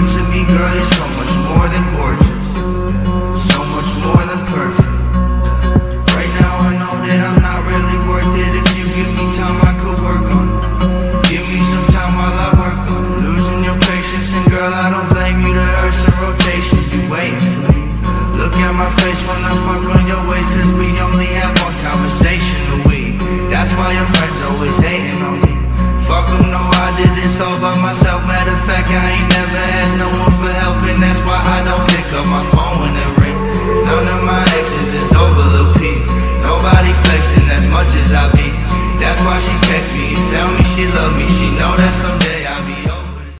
to me, girl, you're so much more than gorgeous. So much more than perfect. Right now I know that I'm not really worth it. If you give me time, I could work on it. Give me some time while I work on it. Losing your patience, and girl, I don't blame you. The earth's a rotation, you waiting for me. Look at my face when I fuck on your waist Cause we only have one conversation a week. That's why your friends always hate all by myself Matter of fact, I ain't never asked no one for help And that's why I don't pick up my phone when it ring. None of my exes is over the P Nobody flexing as much as I be. That's why she text me and tell me she love me. She know that someday